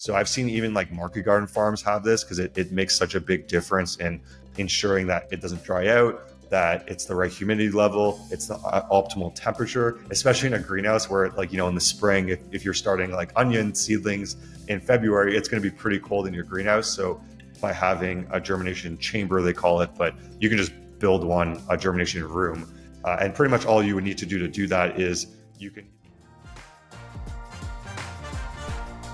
So I've seen even like market garden farms have this because it, it makes such a big difference in ensuring that it doesn't dry out, that it's the right humidity level, it's the uh, optimal temperature, especially in a greenhouse where, like, you know, in the spring, if, if you're starting like onion seedlings in February, it's going to be pretty cold in your greenhouse. So, by having a germination chamber, they call it, but you can just build one, a germination room. Uh, and pretty much all you would need to do to do that is you can.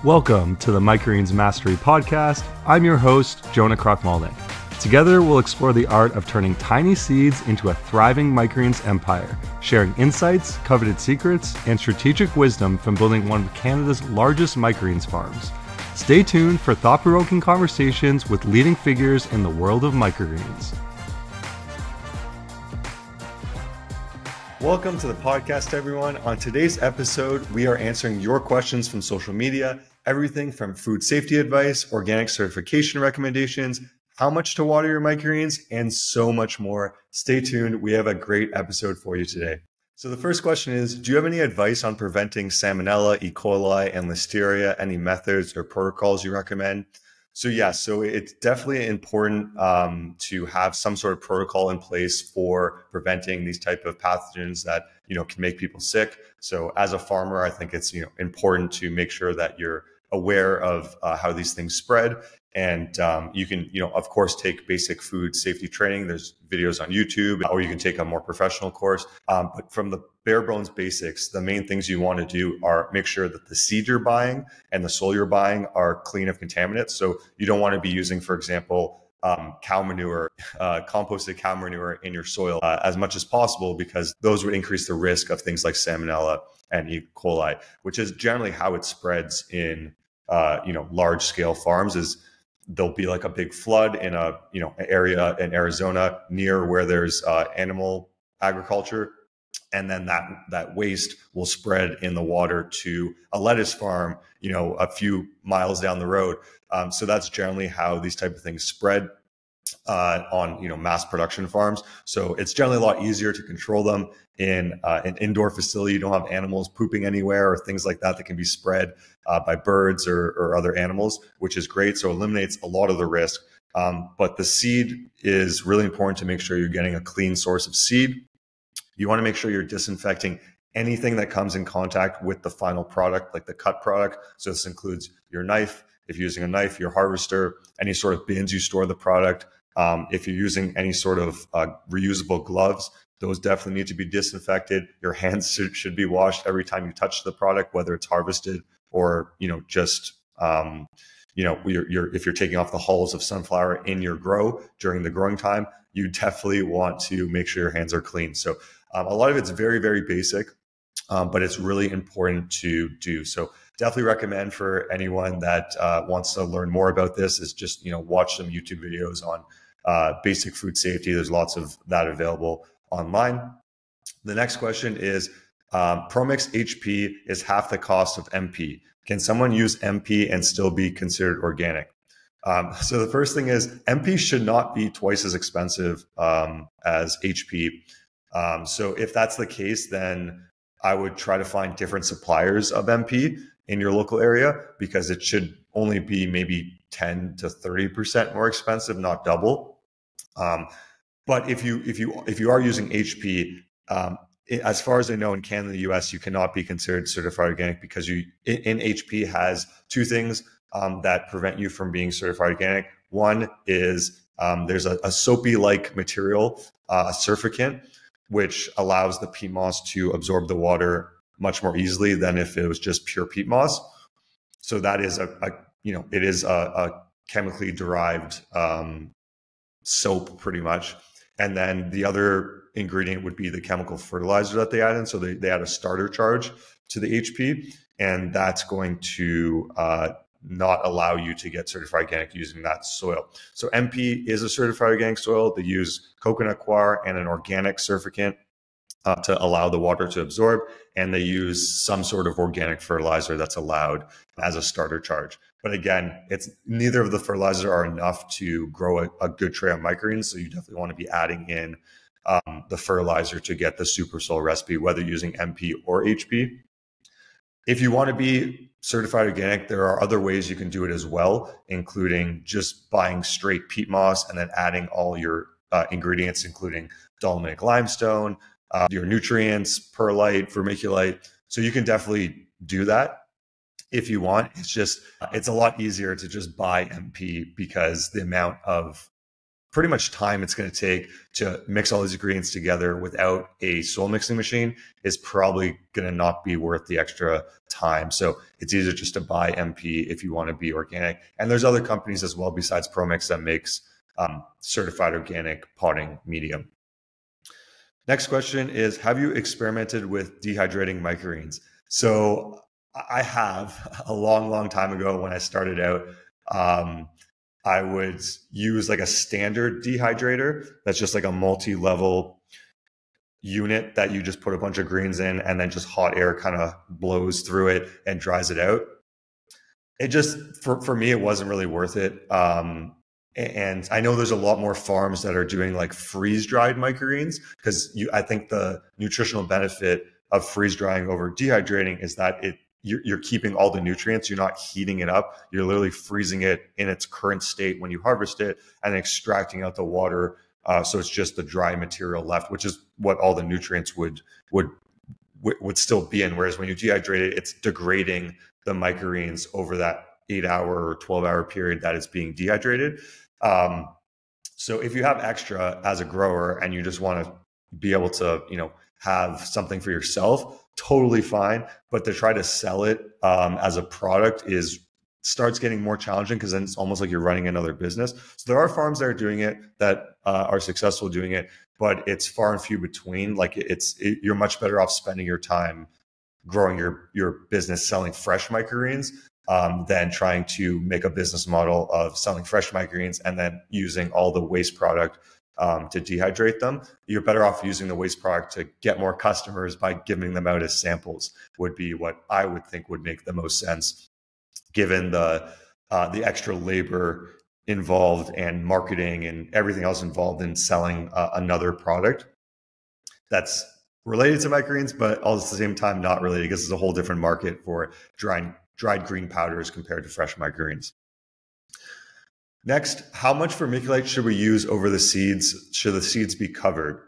Welcome to the Microgreens Mastery Podcast. I'm your host, Jonah Krochmalnik. Together, we'll explore the art of turning tiny seeds into a thriving microgreens empire, sharing insights, coveted secrets, and strategic wisdom from building one of Canada's largest microgreens farms. Stay tuned for thought provoking conversations with leading figures in the world of microgreens. Welcome to the podcast, everyone. On today's episode, we are answering your questions from social media everything from food safety advice, organic certification recommendations, how much to water your microgreens, and so much more. Stay tuned. We have a great episode for you today. So, the first question is Do you have any advice on preventing Salmonella, E. coli, and Listeria? Any methods or protocols you recommend? So, yeah, so it's definitely important um, to have some sort of protocol in place for preventing these type of pathogens that you know can make people sick. So, as a farmer, I think it's you know important to make sure that you're aware of uh, how these things spread and um, you can, you know, of course, take basic food safety training. There's videos on YouTube, or you can take a more professional course. Um, but from the bare bones basics, the main things you want to do are make sure that the seed you're buying and the soil you're buying are clean of contaminants. So you don't want to be using, for example, um, cow manure, uh, composted cow manure in your soil uh, as much as possible because those would increase the risk of things like salmonella and E. coli, which is generally how it spreads in uh, you know large scale farms. Is there'll be like a big flood in a you know area in Arizona near where there's uh, animal agriculture, and then that that waste will spread in the water to a lettuce farm, you know, a few miles down the road. Um, so that's generally how these type of things spread uh, on you know mass production farms. So it's generally a lot easier to control them in uh, an indoor facility. You don't have animals pooping anywhere or things like that that can be spread uh, by birds or, or, other animals, which is great. So it eliminates a lot of the risk. Um, but the seed is really important to make sure you're getting a clean source of seed. You want to make sure you're disinfecting anything that comes in contact with the final product, like the cut product. So this includes your knife, if you're using a knife, your harvester, any sort of bins you store the product, um, if you're using any sort of uh, reusable gloves, those definitely need to be disinfected. Your hands should, be washed every time you touch the product, whether it's harvested or you know just um, you know you're, you're, if you're taking off the hulls of sunflower in your grow during the growing time, you definitely want to make sure your hands are clean. So um, a lot of it's very very basic, um, but it's really important to do. So definitely recommend for anyone that uh, wants to learn more about this is just you know watch some YouTube videos on uh, basic food safety. There's lots of that available online. The next question is um, Promix HP is half the cost of MP. Can someone use MP and still be considered organic? Um, so the first thing is MP should not be twice as expensive um, as HP. Um, so if that's the case, then I would try to find different suppliers of MP in your local area because it should only be maybe 10 to 30% more expensive, not double. Um, but if you if you if you are using HP, um, it, as far as I know, in Canada the US, you cannot be considered certified organic because you in, in HP has two things um, that prevent you from being certified organic. One is um, there's a, a soapy like material, uh, a surfactant, which allows the peat moss to absorb the water much more easily than if it was just pure peat moss. So that is a, a you know it is a, a chemically derived um, soap pretty much. And then the other ingredient would be the chemical fertilizer that they add in. So they, they add a starter charge to the HP, and that's going to uh, not allow you to get certified organic using that soil. So MP is a certified organic soil. They use coconut coir and an organic surfactant uh, to allow the water to absorb, and they use some sort of organic fertilizer that's allowed as a starter charge. But again, it's neither of the fertilizers are enough to grow a, a good tray of microgreens. So you definitely want to be adding in um, the fertilizer to get the super soil recipe, whether using MP or HP. If you want to be certified organic, there are other ways you can do it as well, including just buying straight peat moss and then adding all your uh, ingredients, including dolomitic limestone, uh, your nutrients, perlite, vermiculite. So you can definitely do that if you want. It's just, it's a lot easier to just buy MP because the amount of pretty much time it's going to take to mix all these ingredients together without a soil mixing machine is probably going to not be worth the extra time. So it's easier just to buy MP if you want to be organic. And there's other companies as well besides ProMix that makes um, certified organic potting medium. Next question is Have you experimented with dehydrating microgreens? So I have a long, long time ago when I started out. Um, I would use like a standard dehydrator that's just like a multi level unit that you just put a bunch of greens in and then just hot air kind of blows through it and dries it out. It just, for, for me, it wasn't really worth it. Um, and I know there's a lot more farms that are doing like freeze dried microgreens because I think the nutritional benefit of freeze drying over dehydrating is that it you're, you're keeping all the nutrients. You're not heating it up. You're literally freezing it in its current state when you harvest it and extracting out the water. Uh, so it's just the dry material left, which is what all the nutrients would would would still be in. Whereas when you dehydrate it, it's degrading the microgreens over that eight hour or 12 hour period that it's being dehydrated. Um, so if you have extra as a grower and you just want to be able to, you know, have something for yourself, totally fine. But to try to sell it um, as a product is starts getting more challenging because then it's almost like you're running another business. So there are farms that are doing it that uh, are successful doing it, but it's far and few between. Like it's it, you're much better off spending your time growing your your business selling fresh microgreens um, than trying to make a business model of selling fresh microgreens and then using all the waste product um, to dehydrate them. You're better off using the waste product to get more customers by giving them out as samples. Would be what I would think would make the most sense, given the uh, the extra labor involved and marketing and everything else involved in selling uh, another product that's related to microgreens, but all at the same time not related because it's a whole different market for dried dried green powders compared to fresh microgreens. Next, how much vermiculite should we use over the seeds? Should the seeds be covered?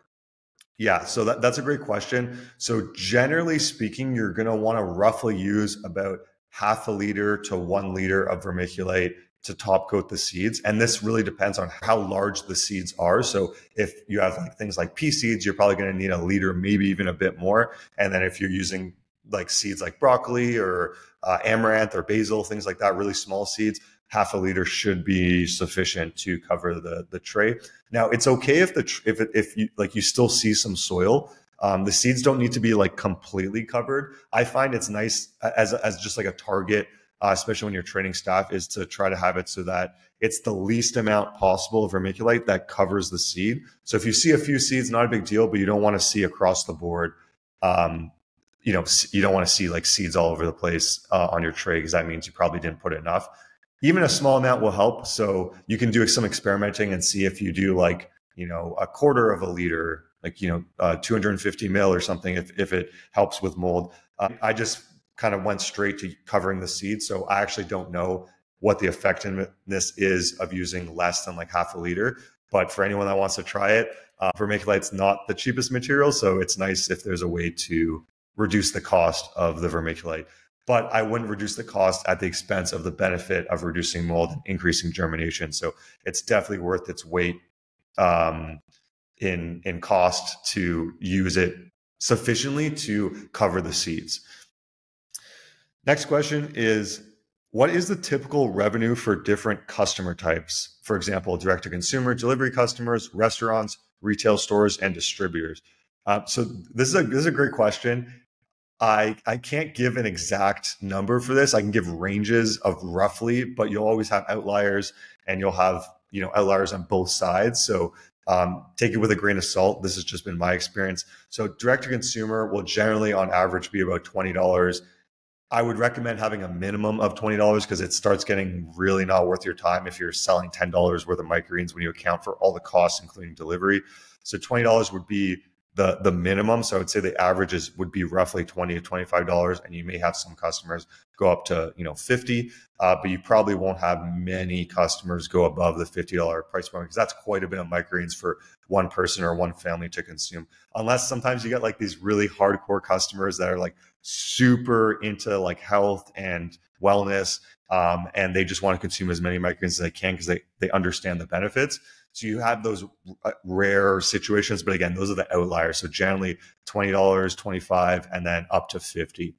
Yeah, so that, that's a great question. So, generally speaking, you're going to want to roughly use about half a liter to one liter of vermiculite to top coat the seeds. And this really depends on how large the seeds are. So, if you have like things like pea seeds, you're probably going to need a liter, maybe even a bit more. And then if you're using like seeds like broccoli or uh, amaranth or basil, things like that, really small seeds, half a liter should be sufficient to cover the the tray. Now it's okay if the if if you like you still see some soil. Um, the seeds don't need to be like completely covered. I find it's nice as as just like a target, uh, especially when you're training staff, is to try to have it so that it's the least amount possible of vermiculite that covers the seed. So if you see a few seeds, not a big deal, but you don't want to see across the board. Um, you know, you don't want to see like seeds all over the place uh, on your tray because that means you probably didn't put enough even a small amount will help. So you can do some experimenting and see if you do like, you know, a quarter of a liter, like, you know, uh, 250 mil or something, if, if it helps with mold. Uh, I just kind of went straight to covering the seed. So I actually don't know what the effectiveness is of using less than like half a liter. But for anyone that wants to try it, uh, vermiculite's not the cheapest material. So it's nice if there's a way to reduce the cost of the vermiculite but I wouldn't reduce the cost at the expense of the benefit of reducing mold and increasing germination. So it's definitely worth its weight um, in in cost to use it sufficiently to cover the seeds. Next question is what is the typical revenue for different customer types? For example, direct to consumer, delivery customers, restaurants, retail stores, and distributors. Uh, so this is a this is a great question, I I can't give an exact number for this. I can give ranges of roughly, but you'll always have outliers, and you'll have you know outliers on both sides. So um, take it with a grain of salt. This has just been my experience. So direct to consumer will generally, on average, be about twenty dollars. I would recommend having a minimum of twenty dollars because it starts getting really not worth your time if you're selling ten dollars worth of microgreens when you account for all the costs, including delivery. So twenty dollars would be the the minimum. So I would say the averages would be roughly twenty to twenty five dollars, and you may have some customers go up to you know fifty, uh, but you probably won't have many customers go above the fifty dollar price point because that's quite a bit of microgreens for one person or one family to consume. Unless sometimes you get like these really hardcore customers that are like super into like health and wellness, um, and they just want to consume as many microgreens as they can because they they understand the benefits. So you have those uh, rare situations, but again, those are the outliers. So generally $20, 25 and then up to 50.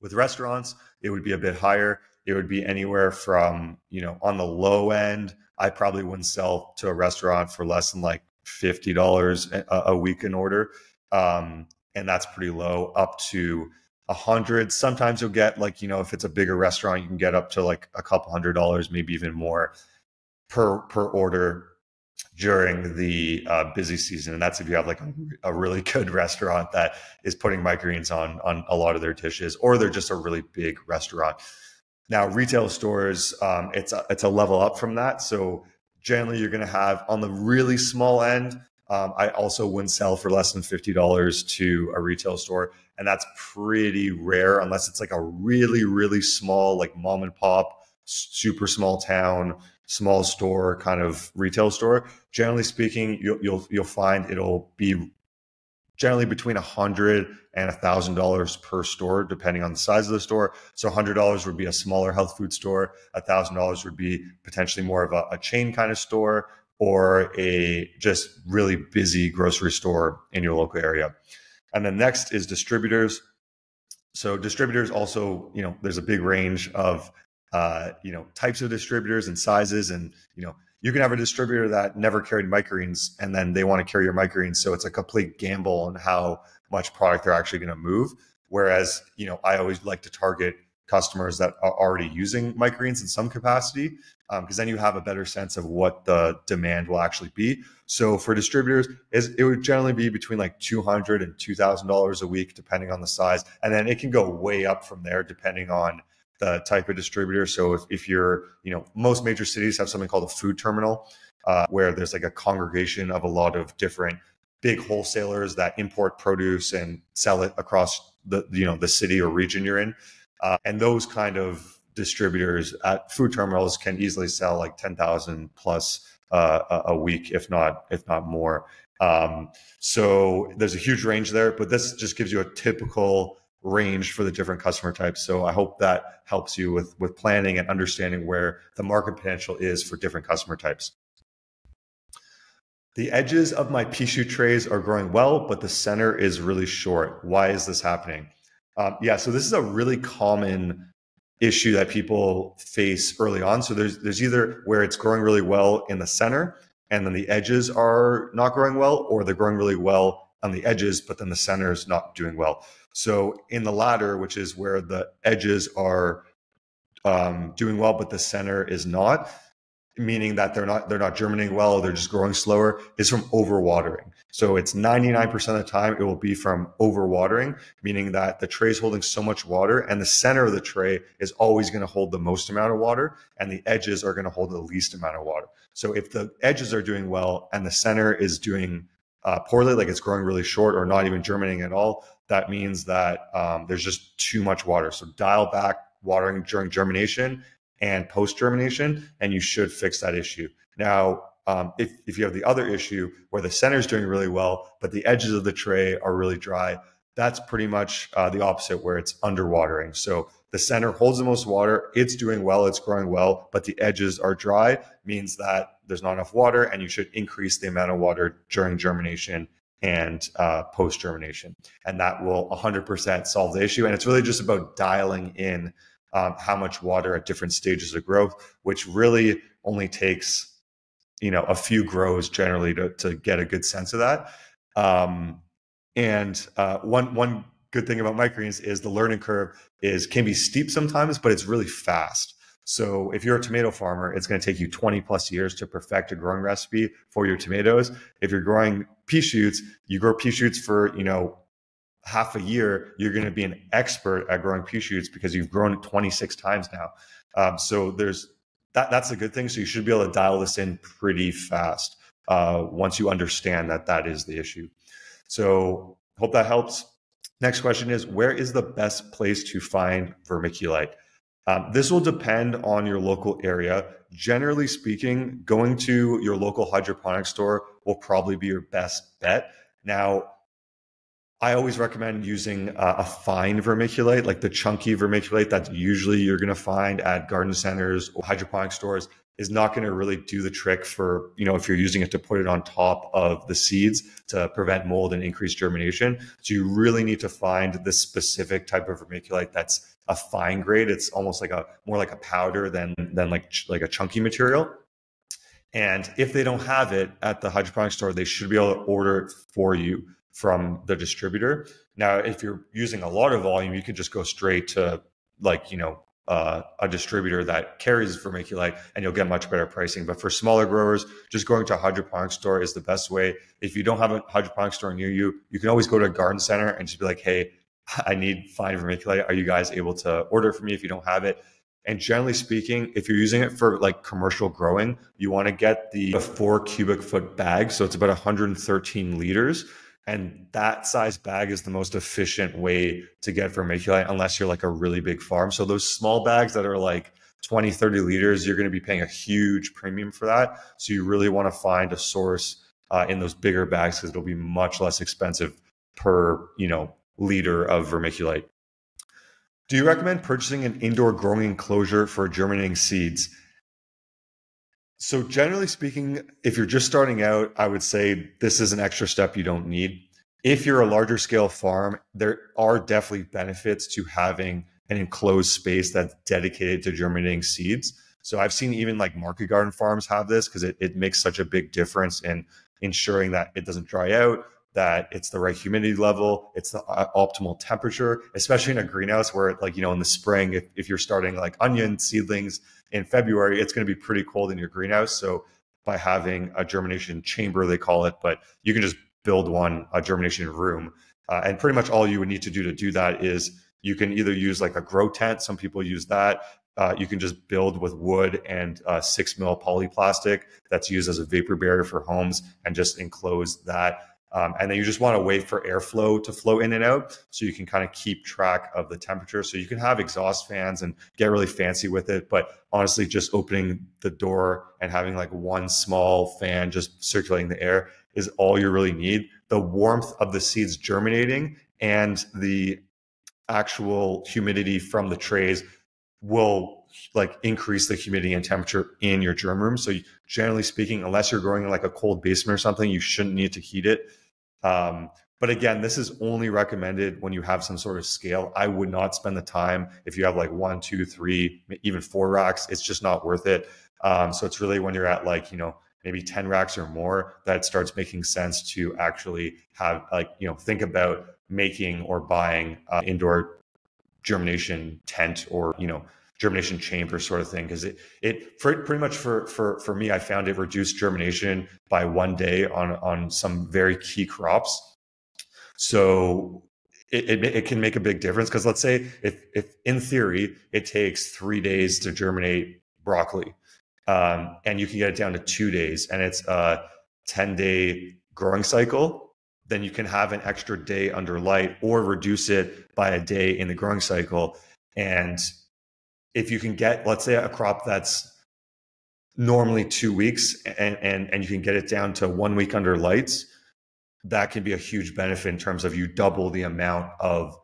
With restaurants, it would be a bit higher. It would be anywhere from, you know, on the low end, I probably wouldn't sell to a restaurant for less than like $50 a, a week in order. Um, and that's pretty low up to a hundred. Sometimes you'll get like, you know, if it's a bigger restaurant, you can get up to like a couple hundred dollars, maybe even more per per order during the uh, busy season, and that's if you have like a, a, really good restaurant that is putting microgreens on on a lot of their dishes, or they're just a really big restaurant. Now, retail stores, um, it's a, it's a level up from that. So generally, you're going to have on the really small end. Um, I also wouldn't sell for less than fifty dollars to a retail store, and that's pretty rare unless it's like a really really small, like mom and pop, super small town small store kind of retail store, generally speaking, you'll you'll, you'll find it'll be generally between a hundred and a thousand dollars per store, depending on the size of the store. So hundred dollars would be a smaller health food store. A thousand dollars would be potentially more of a, a chain kind of store or a just really busy grocery store in your local area. And then next is distributors. So distributors also, you know, there's a big range of uh, you know types of distributors and sizes and you know you can have a distributor that never carried microgreens and then they want to carry your microgreens so it's a complete gamble on how much product they're actually going to move. Whereas you know i always like to target customers that are already using microgreens in some capacity because um, then you have a better sense of what the demand will actually be. So for distributors it would generally be between like 200 and $2000 a week depending on the size and then it can go way up from there depending on the type of distributor. So if, if you're, you know, most major cities have something called a food terminal, uh, where there's like a congregation of a lot of different big wholesalers that import produce and sell it across the, you know, the city or region you're in. Uh, and those kind of distributors at food terminals can easily sell like 10,000 plus uh, a week, if not, if not more. Um, so there's a huge range there, but this just gives you a typical range for the different customer types. So I hope that helps you with with planning and understanding where the market potential is for different customer types. The edges of my pea shoot trays are growing well, but the center is really short. Why is this happening? Um, yeah, so this is a really common issue that people face early on. So there's there's either where it's growing really well in the center, and then the edges are not growing well, or they're growing really well on the edges, but then the center is not doing well. So in the latter, which is where the edges are um, doing well, but the center is not, meaning that they're not they're not germinating well, they're just growing slower, is from overwatering. So it's 99% of the time it will be from overwatering, meaning that the tray is holding so much water and the center of the tray is always going to hold the most amount of water and the edges are going to hold the least amount of water. So if the edges are doing well and the center is doing uh, poorly, like it's growing really short or not even germinating at all, that means that um, there's just too much water. So dial back watering during germination and post germination, and you should fix that issue. Now, um, if, if you have the other issue where the center is doing really well, but the edges of the tray are really dry, that's pretty much uh, the opposite where it's underwatering. So the center holds the most water, it's doing well, it's growing well, but the edges are dry, means that there's not enough water, and you should increase the amount of water during germination and uh, post germination. And that will 100% solve the issue. And it's really just about dialing in um, how much water at different stages of growth, which really only takes, you know, a few grows generally to, to get a good sense of that. Um, and uh, one, one good thing about microgreens is the learning curve is can be steep sometimes, but it's really fast. So if you're a tomato farmer, it's going to take you 20 plus years to perfect a growing recipe for your tomatoes. If you're growing pea shoots, you grow pea shoots for, you know, half a year, you're going to be an expert at growing pea shoots because you've grown it 26 times now. Um, so there's that, that's a good thing. So you should be able to dial this in pretty fast uh, once you understand that that is the issue. So hope that helps. Next question is Where is the best place to find vermiculite? Um, this will depend on your local area. Generally speaking, going to your local hydroponic store will probably be your best bet. Now, I always recommend using uh, a fine vermiculite, like the chunky vermiculite that usually you're going to find at garden centers or hydroponic stores is not going to really do the trick for, you know, if you're using it to put it on top of the seeds to prevent mold and increase germination. So you really need to find the specific type of vermiculite that's a fine grade. It's almost like a more like a powder than than like like a chunky material. And if they don't have it at the hydroponic store, they should be able to order it for you from the distributor. Now, if you're using a lot of volume, you could just go straight to like, you know, uh, a distributor that carries vermiculite and you'll get much better pricing. But for smaller growers, just going to a hydroponic store is the best way. If you don't have a hydroponic store near you, you can always go to a garden center and just be like, hey, I need fine vermiculite. Are you guys able to order for me if you don't have it? And generally speaking, if you're using it for like commercial growing, you want to get the four cubic foot bag. So it's about 113 liters. And that size bag is the most efficient way to get vermiculite unless you're like a really big farm. So those small bags that are like 20, 30 liters, you're going to be paying a huge premium for that. So you really want to find a source uh, in those bigger bags because it'll be much less expensive per, you know, liter of vermiculite. Do you recommend purchasing an indoor growing enclosure for germinating seeds? So, generally speaking, if you're just starting out, I would say this is an extra step you don't need. If you're a larger scale farm, there are definitely benefits to having an enclosed space that's dedicated to germinating seeds. So, I've seen even like market garden farms have this because it, it makes such a big difference in ensuring that it doesn't dry out, that it's the right humidity level, it's the uh, optimal temperature, especially in a greenhouse where, like, you know, in the spring, if, if you're starting like onion seedlings in February, it's going to be pretty cold in your greenhouse. So by having a germination chamber, they call it, but you can just build one, a germination room. Uh, and pretty much all you would need to do to do that is you can either use like a grow tent. Some people use that. Uh, you can just build with wood and uh, six mil polyplastic that's used as a vapor barrier for homes and just enclose that um, and then you just want to wait for airflow to flow in and out so you can kind of keep track of the temperature. So you can have exhaust fans and get really fancy with it. But honestly, just opening the door and having like one small fan just circulating the air is all you really need. The warmth of the seeds germinating and the actual humidity from the trays will like increase the humidity and temperature in your germ room. So generally speaking, unless you're growing in like a cold basement or something, you shouldn't need to heat it. Um, but again, this is only recommended when you have some sort of scale. I would not spend the time if you have like one, two, three, even four racks. It's just not worth it. Um, so it's really when you're at like, you know, maybe 10 racks or more that starts making sense to actually have like, you know, think about making or buying uh, indoor germination tent or, you know, germination chamber sort of thing because it it pretty much for for for me I found it reduced germination by one day on on some very key crops. So it, it, it can make a big difference because let's say if if in theory it takes three days to germinate broccoli, um, and you can get it down to two days, and it's a ten day growing cycle, then you can have an extra day under light or reduce it by a day in the growing cycle and if you can get, let's say, a crop that's normally two weeks and, and, and you can get it down to one week under lights, that can be a huge benefit in terms of you double the amount of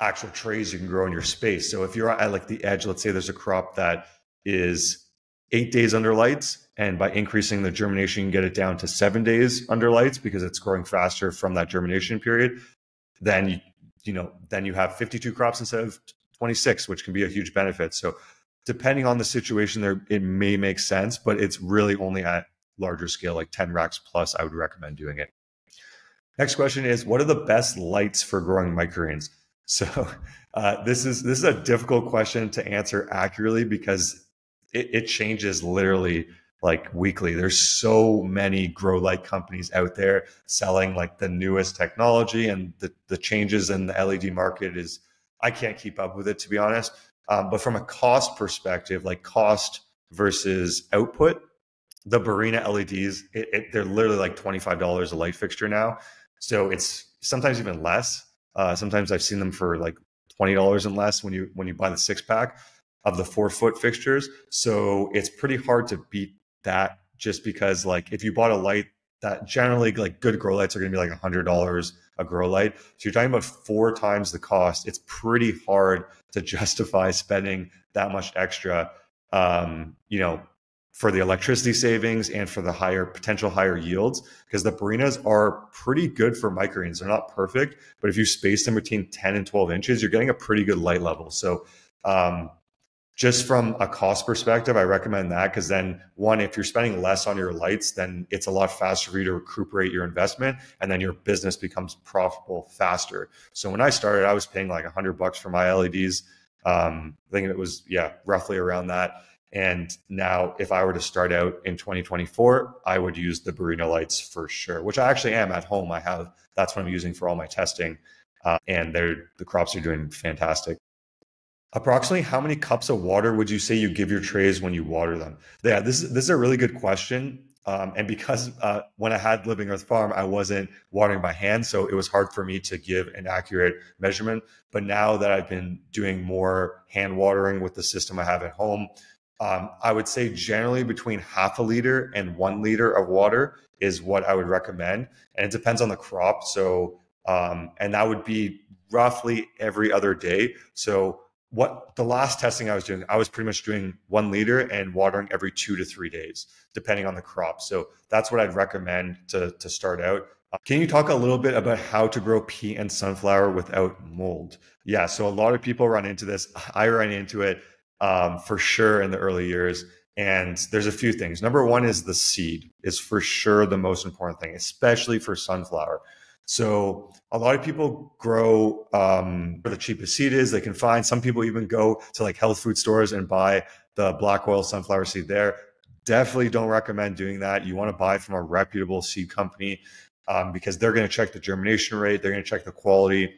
actual trays you can grow in your space. So if you're at like the edge, let's say there's a crop that is eight days under lights, and by increasing the germination, you can get it down to seven days under lights because it's growing faster from that germination period. Then you, you know, then you have 52 crops instead of 26, which can be a huge benefit. So depending on the situation there, it may make sense, but it's really only at larger scale, like 10 racks plus, I would recommend doing it. Next question is what are the best lights for growing microgreens? So uh, this is this is a difficult question to answer accurately because it, it changes literally like weekly. There's so many grow light companies out there selling like the newest technology and the, the changes in the LED market is I can't keep up with it to be honest. Um, but from a cost perspective, like cost versus output, the Barrina LEDs, it, it, they're literally like $25 a light fixture now. So it's sometimes even less. Uh, sometimes I've seen them for like twenty dollars and less when you when you buy the six pack of the four foot fixtures. So it's pretty hard to beat that just because like if you bought a light that generally like good grow lights are going to be like a hundred dollars a grow light. So you're talking about four times the cost. It's pretty hard to justify spending that much extra, um, you know, for the electricity savings and for the higher potential higher yields because the Barrinas are pretty good for microgreens. They're not perfect, but if you space them between 10 and 12 inches, you're getting a pretty good light level. So um, just from a cost perspective, I recommend that because then one, if you're spending less on your lights, then it's a lot faster for you to recuperate your investment, and then your business becomes profitable faster. So when I started, I was paying like a hundred bucks for my LEDs. Um, I think it was yeah, roughly around that. And now, if I were to start out in 2024, I would use the Barrina lights for sure, which I actually am at home. I have that's what I'm using for all my testing, uh, and they're the crops are doing fantastic. Approximately how many cups of water would you say you give your trays when you water them? Yeah, this, is this is a really good question. Um, and because uh, when I had Living Earth Farm, I wasn't watering by hand. So it was hard for me to give an accurate measurement. But now that I've been doing more hand watering with the system I have at home, um, I would say generally between half a liter and one liter of water is what I would recommend. And it depends on the crop. So, um, and that would be roughly every other day. So what the last testing I was doing, I was pretty much doing one liter and watering every two to three days, depending on the crop. So that's what I'd recommend to, to start out. Can you talk a little bit about how to grow pea and sunflower without mold? Yeah, so a lot of people run into this. I ran into it um, for sure in the early years. And there's a few things. Number one is the seed is for sure the most important thing, especially for sunflower. So a lot of people grow um, where the cheapest seed is they can find. Some people even go to like health food stores and buy the black oil sunflower seed there. Definitely don't recommend doing that. You want to buy from a reputable seed company um, because they're going to check the germination rate, they're going to check the quality.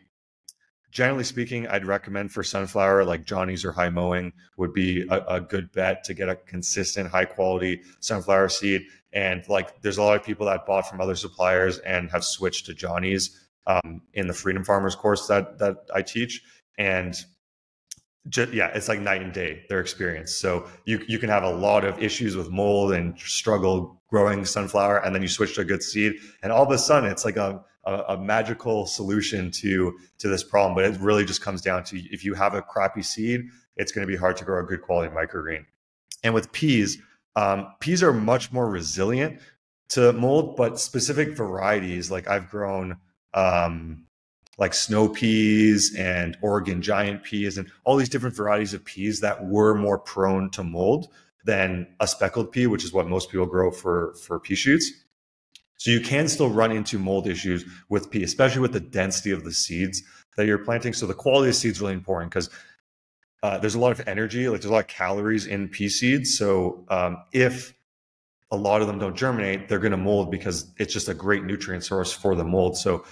Generally speaking, I'd recommend for sunflower like Johnny's or High Mowing would be a, a good bet to get a consistent, high quality sunflower seed. And like, there's a lot of people that bought from other suppliers and have switched to Johnny's um, in the Freedom Farmers course that that I teach, and just, yeah, it's like night and day their experience. So you you can have a lot of issues with mold and struggle growing sunflower, and then you switch to a good seed, and all of a sudden it's like a a, a magical solution to to this problem. But it really just comes down to if you have a crappy seed, it's going to be hard to grow a good quality microgreen. And with peas, um, peas are much more resilient to mold, but specific varieties, like I've grown um, like snow peas and Oregon giant peas and all these different varieties of peas that were more prone to mold than a speckled pea, which is what most people grow for, for pea shoots. So you can still run into mold issues with pea, especially with the density of the seeds that you're planting. So the quality of seeds really important because uh, there's a lot of energy, like there's a lot of calories in pea seeds. So um, if a lot of them don't germinate, they're going to mold because it's just a great nutrient source for the mold. So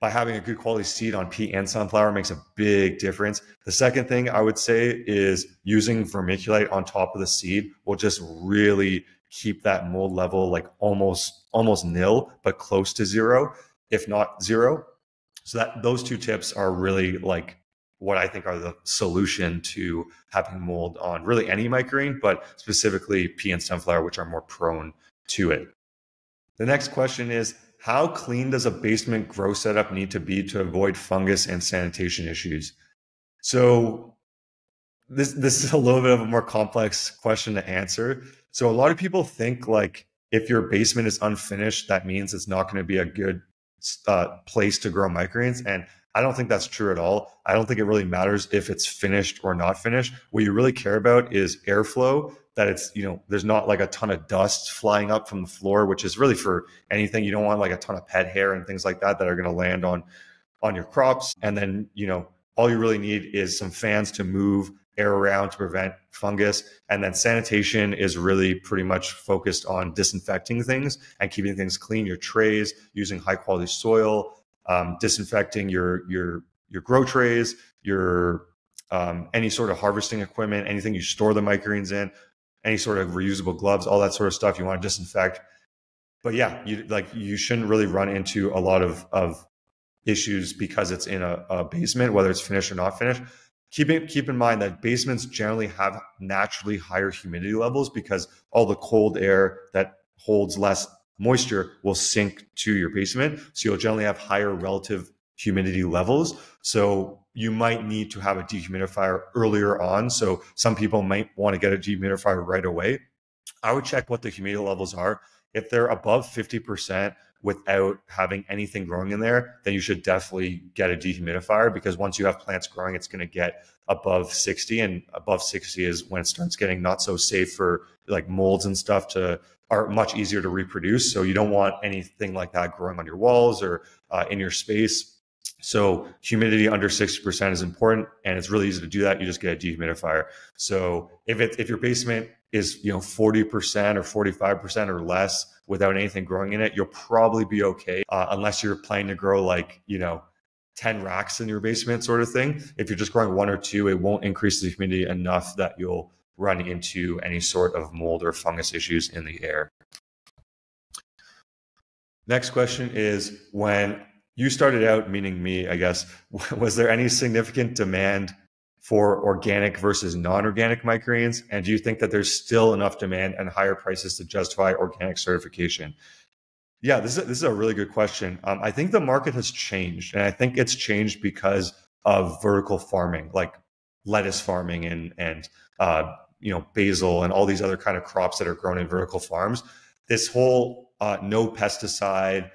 by having a good quality seed on pea and sunflower makes a big difference. The second thing I would say is using vermiculite on top of the seed will just really keep that mold level like almost almost nil, but close to zero, if not zero. So that those two tips are really like what I think are the solution to having mold on really any microgreen, but specifically pea and sunflower, which are more prone to it. The next question is How clean does a basement grow setup need to be to avoid fungus and sanitation issues? So, this, this is a little bit of a more complex question to answer. So, a lot of people think like if your basement is unfinished, that means it's not going to be a good uh, place to grow microgreens. And I don't think that's true at all. I don't think it really matters if it's finished or not finished. What you really care about is airflow, that it's, you know, there's not like a ton of dust flying up from the floor, which is really for anything. You don't want like a ton of pet hair and things like that that are going to land on on your crops. And then, you know, all you really need is some fans to move air around to prevent fungus. And then sanitation is really pretty much focused on disinfecting things and keeping things clean, your trays, using high quality soil, um, disinfecting your your your grow trays, your um, any sort of harvesting equipment, anything you store the microgreens in, any sort of reusable gloves, all that sort of stuff you want to disinfect. but yeah, you like you shouldn't really run into a lot of of issues because it's in a, a basement, whether it's finished or not finished. Keep in, keep in mind that basements generally have naturally higher humidity levels because all the cold air that holds less moisture will sink to your basement. So you'll generally have higher relative humidity levels. So you might need to have a dehumidifier earlier on. So some people might want to get a dehumidifier right away. I would check what the humidity levels are. If they're above 50% without having anything growing in there, then you should definitely get a dehumidifier because once you have plants growing, it's going to get above 60 and above 60 is when it starts getting not so safe for like molds and stuff to are much easier to reproduce. So you don't want anything like that growing on your walls or uh, in your space. So humidity under 60% is important and it's really easy to do that. You just get a dehumidifier. So if it, if your basement is, you know, 40% or 45% or less without anything growing in it, you'll probably be okay. Uh, unless you're planning to grow like, you know, 10 racks in your basement sort of thing. If you're just growing one or two, it won't increase the humidity enough that you'll run into any sort of mold or fungus issues in the air. Next question is when you started out, meaning me, I guess, was there any significant demand for organic versus non-organic microgreens? And do you think that there's still enough demand and higher prices to justify organic certification? Yeah, this is a, this is a really good question. Um, I think the market has changed, and I think it's changed because of vertical farming, like lettuce farming and and uh, you know basil and all these other kind of crops that are grown in vertical farms. This whole uh, no pesticide,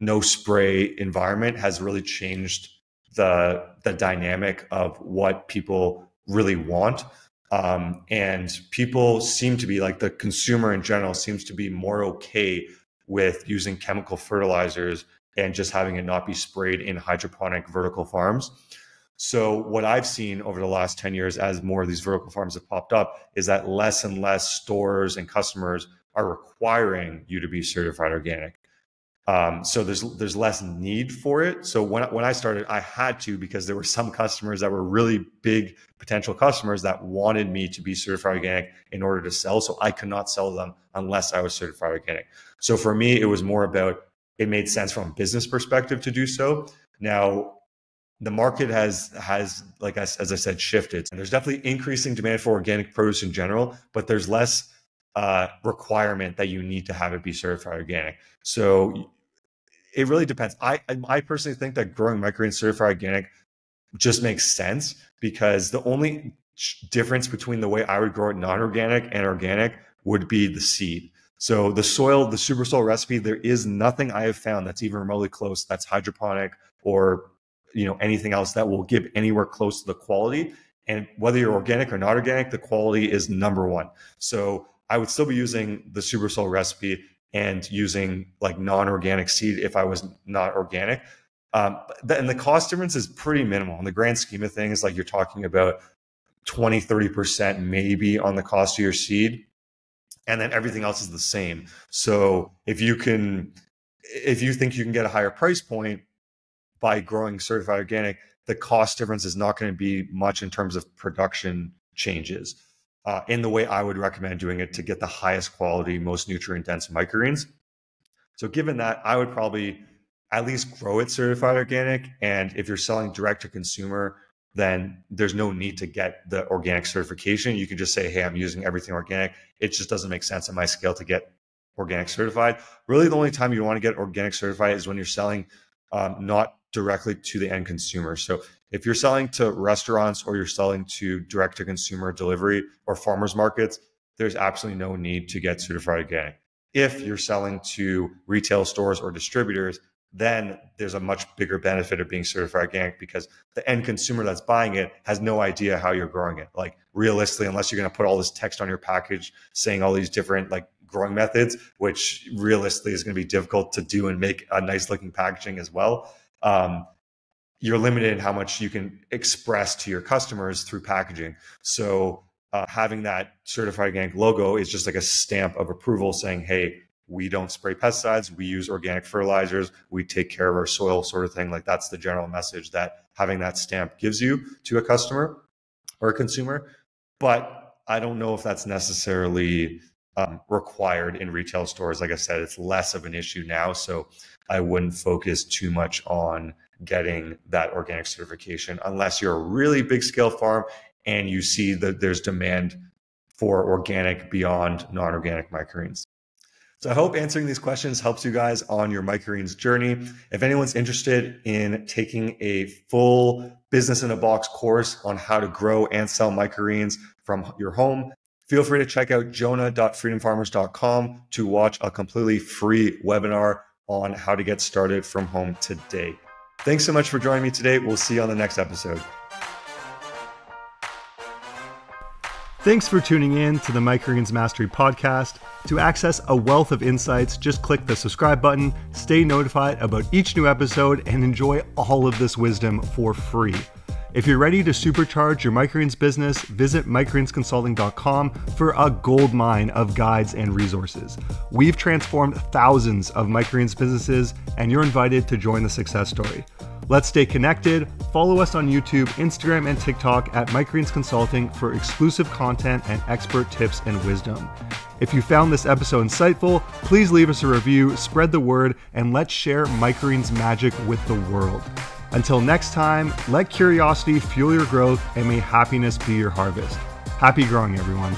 no spray environment has really changed the the dynamic of what people really want um, and people seem to be like the consumer in general seems to be more okay with using chemical fertilizers and just having it not be sprayed in hydroponic vertical farms so what i've seen over the last 10 years as more of these vertical farms have popped up is that less and less stores and customers are requiring you to be certified organic um, so there's there's less need for it. So when when I started, I had to because there were some customers that were really big potential customers that wanted me to be certified organic in order to sell. So I could not sell them unless I was certified organic. So for me, it was more about it made sense from a business perspective to do so. Now the market has has like as, as I said shifted. And there's definitely increasing demand for organic produce in general, but there's less uh, requirement that you need to have it be certified organic. So it really depends. I I personally think that growing microgreen certified organic just makes sense because the only difference between the way I would grow it non-organic and organic would be the seed. So the soil, the super soil recipe, there is nothing I have found that's even remotely close that's hydroponic or you know anything else that will give anywhere close to the quality. And whether you're organic or not organic, the quality is number one. So I would still be using the super soil recipe and using like non-organic seed if I was not organic. Um, and the cost difference is pretty minimal in the grand scheme of things. Like you're talking about 20, 30% maybe on the cost of your seed. And then everything else is the same. So if you can, if you think you can get a higher price point by growing certified organic, the cost difference is not going to be much in terms of production changes uh, in the way I would recommend doing it to get the highest quality, most nutrient dense microgreens. So, given that, I would probably at least grow it certified organic. And if you're selling direct to consumer, then there's no need to get the organic certification. You can just say, hey, I'm using everything organic. It just doesn't make sense on my scale to get organic certified. Really, the only time you want to get organic certified is when you're selling um, not directly to the end consumer. So if you're selling to restaurants or you're selling to direct to consumer delivery or farmers markets, there's absolutely no need to get certified organic. If you're selling to retail stores or distributors, then there's a much bigger benefit of being certified organic because the end consumer that's buying it has no idea how you're growing it. Like realistically, unless you're going to put all this text on your package saying all these different like growing methods, which realistically is going to be difficult to do and make a nice looking packaging as well. Um, you're limited in how much you can express to your customers through packaging. So uh, having that certified organic logo is just like a stamp of approval saying, hey, we don't spray pesticides, we use organic fertilizers, we take care of our soil, sort of thing. Like that's the general message that having that stamp gives you to a customer or a consumer. But I don't know if that's necessarily um, required in retail stores. Like I said, it's less of an issue now. So I wouldn't focus too much on getting that organic certification unless you're a really big scale farm and you see that there's demand for organic beyond non organic microgreens. So I hope answering these questions helps you guys on your microgreens journey. If anyone's interested in taking a full business in a box course on how to grow and sell microgreens from your home, feel free to check out jonah.freedomfarmers.com to watch a completely free webinar on how to get started from home today. Thanks so much for joining me today. We'll see you on the next episode. Thanks for tuning in to the Microgreens Mastery podcast. To access a wealth of insights, just click the subscribe button, stay notified about each new episode, and enjoy all of this wisdom for free. If you're ready to supercharge your microgreens business, visit microgreensconsulting.com for a gold mine of guides and resources. We've transformed thousands of microgreens businesses, and you're invited to join the success story. Let's stay connected. Follow us on YouTube, Instagram, and TikTok at Microgreens Consulting for exclusive content and expert tips and wisdom. If you found this episode insightful, please leave us a review, spread the word, and let's share Microgreens magic with the world. Until next time, let curiosity fuel your growth and may happiness be your harvest. Happy growing, everyone.